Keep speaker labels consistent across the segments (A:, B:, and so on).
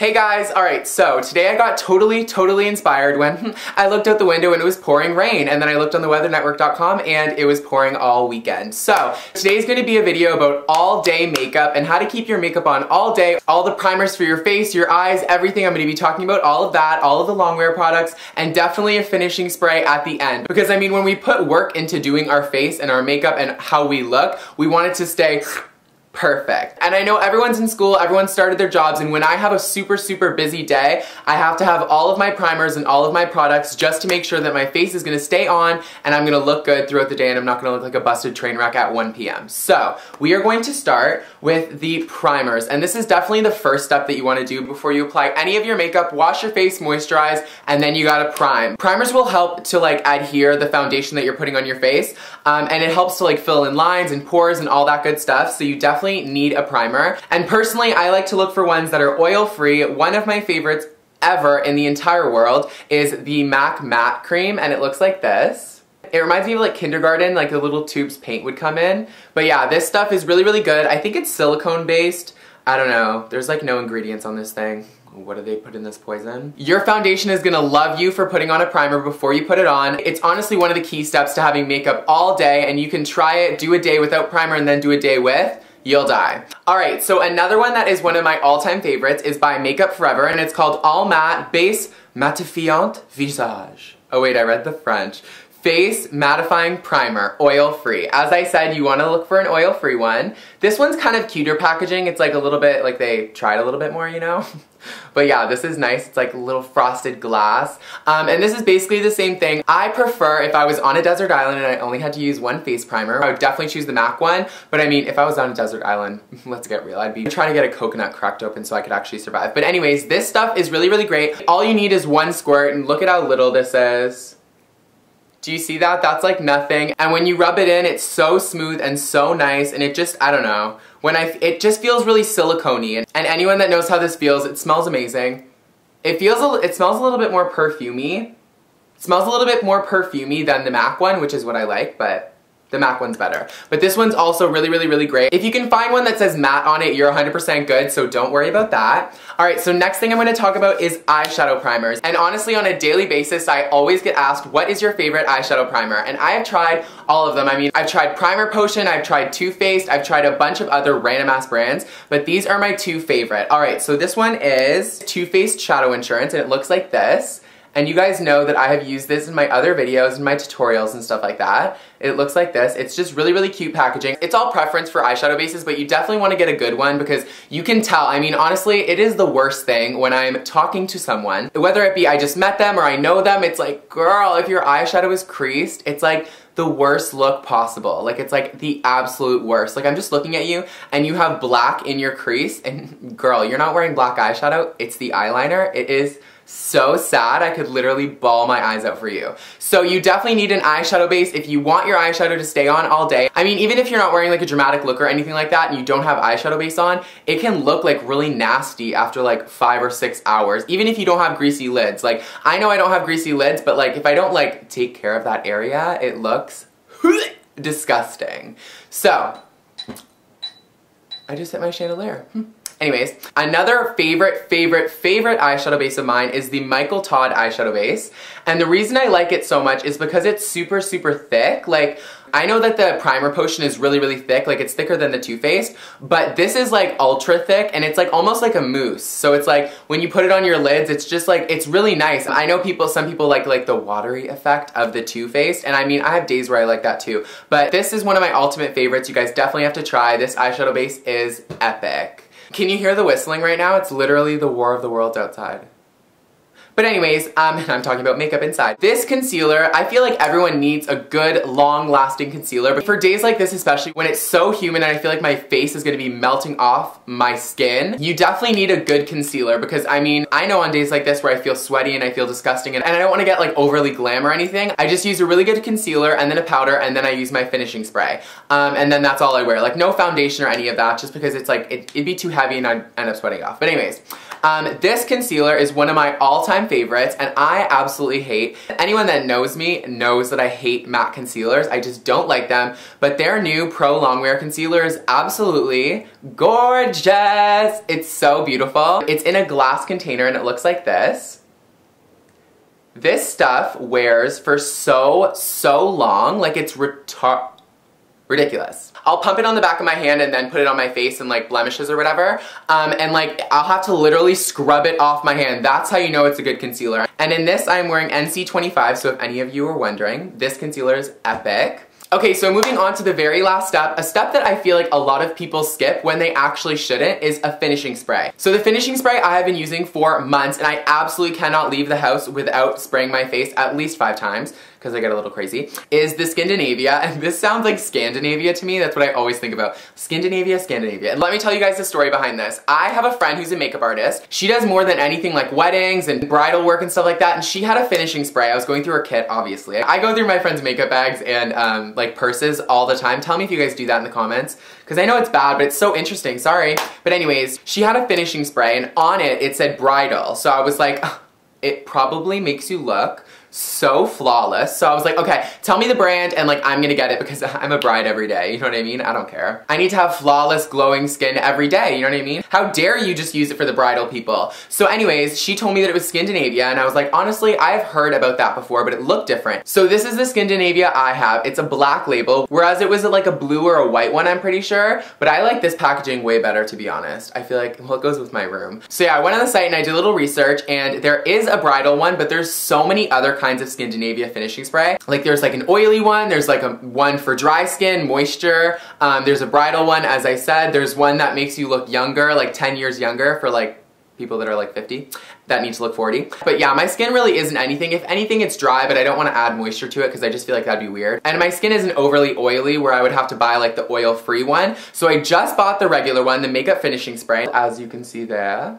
A: Hey guys, alright, so today I got totally, totally inspired when I looked out the window and it was pouring rain, and then I looked on the weathernetwork.com and it was pouring all weekend. So, today's to be a video about all day makeup and how to keep your makeup on all day, all the primers for your face, your eyes, everything. I'm to be talking about all of that, all of the longwear products, and definitely a finishing spray at the end. Because I mean, when we put work into doing our face and our makeup and how we look, we want it to stay perfect. And I know everyone's in school, everyone started their jobs, and when I have a super, super busy day, I have to have all of my primers and all of my products just to make sure that my face is gonna stay on and I'm gonna look good throughout the day and I'm not gonna look like a busted train wreck at 1 p.m. So, we are going to start with the primers, and this is definitely the first step that you wanna do before you apply any of your makeup. Wash your face, moisturize, and then you gotta prime. Primers will help to like adhere the foundation that you're putting on your face, um, and it helps to like fill in lines and pores and all that good stuff, so you definitely definitely need a primer. And personally, I like to look for ones that are oil-free. One of my favorites ever in the entire world is the MAC Matte Cream, and it looks like this. It reminds me of like kindergarten, like the little tubes paint would come in. But yeah, this stuff is really, really good. I think it's silicone based. I don't know. There's like no ingredients on this thing. What do they put in this poison? Your foundation is gonna love you for putting on a primer before you put it on. It's honestly one of the key steps to having makeup all day and you can try it, do a day without primer and then do a day with you'll die. Alright, so another one that is one of my all-time favorites is by Makeup Forever, and it's called All Matte Base Mattifiant Visage. Oh wait, I read the French. Face Mattifying Primer, oil-free. As I said, you want to look for an oil-free one. This one's kind of cuter packaging. It's like a little bit, like they tried a little bit more, you know? but yeah, this is nice. It's like a little frosted glass. Um, and this is basically the same thing. I prefer, if I was on a desert island and I only had to use one face primer, I would definitely choose the MAC one. But I mean, if I was on a desert island, let's get real, I'd be trying to get a coconut cracked open so I could actually survive. But anyways, this stuff is really, really great. All you need is one squirt, and look at how little this is. Do you see that? That's like nothing. And when you rub it in, it's so smooth and so nice and it just, I don't know. When I, it just feels really silicone and, anyone that knows how this feels, it smells amazing. It feels, a, it smells a little bit more perfumey. Smells a little bit more perfumey than the MAC one, which is what I like, but the MAC one's better. But this one's also really, really, really great. If you can find one that says matte on it, you're 100% good, so don't worry about that. Alright, so next thing I'm going to talk about is eyeshadow primers. And honestly, on a daily basis, I always get asked, what is your favorite eyeshadow primer? And I have tried all of them. I mean, I've tried Primer Potion, I've tried Too Faced, I've tried a bunch of other random ass brands, but these are my two favorite. Alright, so this one is Too Faced Shadow Insurance, and it looks like this. And you guys know that I have used this in my other videos and my tutorials and stuff like that. It looks like this. It's just really, really cute packaging. It's all preference for eyeshadow bases, but you definitely want to get a good one because you can tell. I mean, honestly, it is the worst thing when I'm talking to someone. Whether it be I just met them or I know them, it's like, girl, if your eyeshadow is creased, it's like the worst look possible. Like, it's like the absolute worst. Like, I'm just looking at you and you have black in your crease and girl, you're not wearing black eyeshadow. It's the eyeliner. It is so sad. I could literally bawl my eyes out for you. So you definitely need an eyeshadow base if you want your eyeshadow to stay on all day. I mean, even if you're not wearing like a dramatic look or anything like that and you don't have eyeshadow base on, it can look like really nasty after like five or six hours, even if you don't have greasy lids. Like, I know I don't have greasy lids, but like if I don't like take care of that area, it looks disgusting. So, I just hit my chandelier. Hmm. Anyways, another favorite, favorite, favorite eyeshadow base of mine is the Michael Todd eyeshadow base. And the reason I like it so much is because it's super, super thick. Like, I know that the primer potion is really, really thick, like it's thicker than the Too Faced, but this is like ultra thick and it's like almost like a mousse. So it's like when you put it on your lids, it's just like, it's really nice. I know people, some people like like the watery effect of the Too Faced, and I mean, I have days where I like that too. But this is one of my ultimate favorites. You guys definitely have to try. This eyeshadow base is epic. Can you hear the whistling right now? It's literally the War of the Worlds outside. But anyways, um, I'm talking about makeup inside. This concealer, I feel like everyone needs a good, long-lasting concealer. But for days like this, especially when it's so humid and I feel like my face is gonna be melting off my skin, you definitely need a good concealer because I mean, I know on days like this where I feel sweaty and I feel disgusting and, and I don't wanna get like overly glam or anything, I just use a really good concealer and then a powder and then I use my finishing spray. Um, and then that's all I wear. Like no foundation or any of that just because it's like, it, it'd be too heavy and I'd end up sweating off. But anyways, Um, this concealer is one of my all-time favorites and I absolutely hate. Anyone that knows me knows that I hate matte concealers. I just don't like them. But their new Pro Longwear concealer is absolutely gorgeous. It's so beautiful. It's in a glass container and it looks like this. This stuff wears for so, so long. Like it's retard ridiculous. I'll pump it on the back of my hand and then put it on my face and like blemishes or whatever. Um, and like I'll have to literally scrub it off my hand. That's how you know it's a good concealer. And in this I'm wearing NC25 so if any of you are wondering, this concealer is epic. Okay, so moving on to the very last step, a step that I feel like a lot of people skip when they actually shouldn't is a finishing spray. So the finishing spray I have been using for months and I absolutely cannot leave the house without spraying my face at least five times because I get a little crazy, is the Skindinavia. And this sounds like Scandinavia to me. That's what I always think about. Scandinavia, Scandinavia. And let me tell you guys the story behind this. I have a friend who's a makeup artist. She does more than anything like weddings and bridal work and stuff like that. And she had a finishing spray. I was going through her kit, obviously. I go through my friend's makeup bags and um, like purses all the time. Tell me if you guys do that in the comments. Because I know it's bad, but it's so interesting. Sorry. But anyways, she had a finishing spray and on it, it said bridal. So I was like, it probably makes you look so flawless. So I was like, okay, tell me the brand and like I'm gonna get it because I'm a bride every day, you know what I mean? I don't care. I need to have flawless glowing skin every day, you know what I mean? How dare you just use it for the bridal people? So anyways, she told me that it was Skindinavia and I was like, honestly, I've heard about that before, but it looked different. So this is the Skindinavia I have. It's a black label, whereas it was like a blue or a white one, I'm pretty sure. But I like this packaging way better, to be honest. I feel like, well, it goes with my room. So yeah, I went on the site and I did a little research and there is a bridal one, but there's so many other kinds of Skindinavia finishing spray. Like there's like an oily one, there's like a one for dry skin, moisture, um, there's a bridal one, as I said, there's one that makes you look younger, like 10 years younger for like people that are like 50 that need to look 40. But yeah, my skin really isn't anything. If anything, it's dry, but I don't want to add moisture to it because I just feel like that'd be weird. And my skin isn't overly oily where I would have to buy like the oil-free one. So I just bought the regular one, the makeup finishing spray, as you can see there.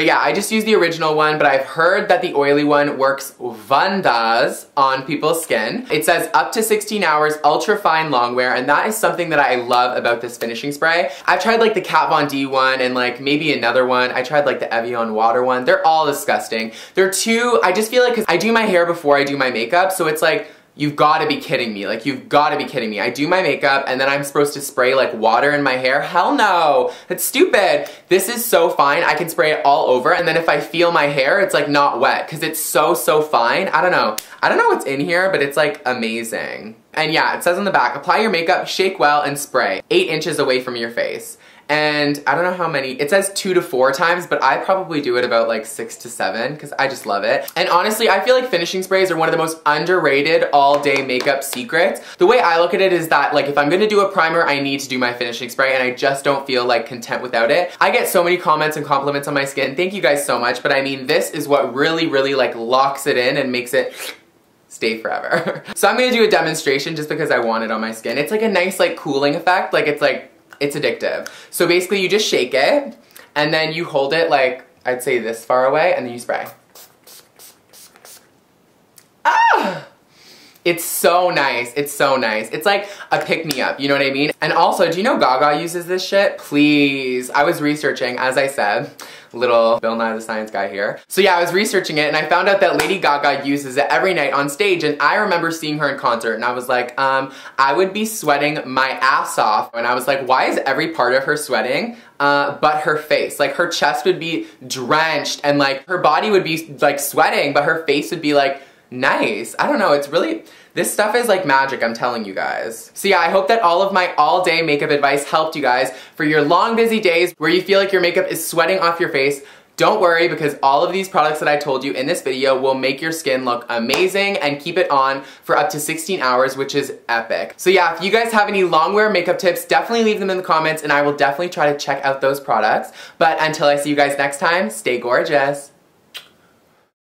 A: But yeah, I just use the original one, but I've heard that the oily one works wonders on people's skin. It says up to 16 hours, ultra fine long wear, and that is something that I love about this finishing spray. I've tried like the Kat Von D one and like maybe another one. I tried like the Evian water one. They're all disgusting. They're too, I just feel like, cause I do my hair before I do my makeup, so it's like, You've got to be kidding me. Like, you've got to be kidding me. I do my makeup and then I'm supposed to spray like water in my hair? Hell no. That's stupid. This is so fine. I can spray it all over and then if I feel my hair, it's like not wet because it's so, so fine. I don't know. I don't know what's in here, but it's like amazing. And yeah, it says on the back, apply your makeup, shake well, and spray. Eight inches away from your face and I don't know how many, it says two to four times, but I probably do it about like six to seven because I just love it. And honestly, I feel like finishing sprays are one of the most underrated all day makeup secrets. The way I look at it is that like if I'm gonna do a primer, I need to do my finishing spray and I just don't feel like content without it. I get so many comments and compliments on my skin. Thank you guys so much, but I mean, this is what really, really like locks it in and makes it stay forever. so I'm gonna do a demonstration just because I want it on my skin. It's like a nice like cooling effect. Like it's like it's addictive. So basically you just shake it and then you hold it like, I'd say this far away and then you spray. Ah! It's so nice. It's so nice. It's like a pick-me-up, you know what I mean? And also, do you know Gaga uses this shit? Please. I was researching, as I said, little Bill Nye the Science Guy here. So yeah, I was researching it and I found out that Lady Gaga uses it every night on stage and I remember seeing her in concert and I was like, um, I would be sweating my ass off. And I was like, why is every part of her sweating? Uh, but her face. Like her chest would be drenched and like her body would be like sweating, but her face would be like nice. I don't know, it's really, this stuff is like magic, I'm telling you guys. So yeah, I hope that all of my all day makeup advice helped you guys for your long busy days where you feel like your makeup is sweating off your face. Don't worry because all of these products that I told you in this video will make your skin look amazing and keep it on for up to 16 hours, which is epic. So yeah, if you guys have any long wear makeup tips, definitely leave them in the comments and I will definitely try to check out those products. But until I see you guys next time, stay gorgeous.